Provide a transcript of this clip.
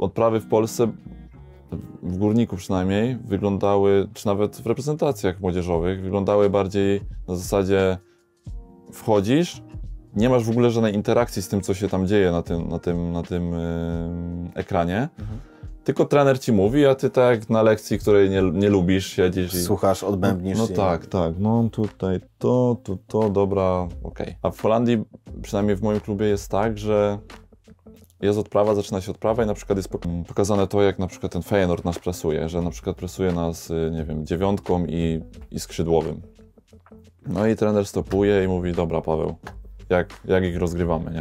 odprawy w Polsce, w górniku przynajmniej, wyglądały, czy nawet w reprezentacjach młodzieżowych, wyglądały bardziej na zasadzie wchodzisz, nie masz w ogóle żadnej interakcji z tym, co się tam dzieje na tym, na tym, na tym yy, ekranie. Tylko trener ci mówi, a ty tak na lekcji, której nie, nie lubisz, siedzisz i... Słuchasz, odbębnisz No się. tak, tak. No tutaj to, tu to, dobra, okej. A w Holandii, przynajmniej w moim klubie jest tak, że jest odprawa, zaczyna się odprawa i na przykład jest pok- pokazane to, jak na przykład ten Feyenoord nas presuje, że na przykład presuje nas, y, nie wiem, dziewiątką i, i skrzydłowym. No i trener stopuje i mówi, dobra Paweł, jak, jak ich rozgrywamy, nie?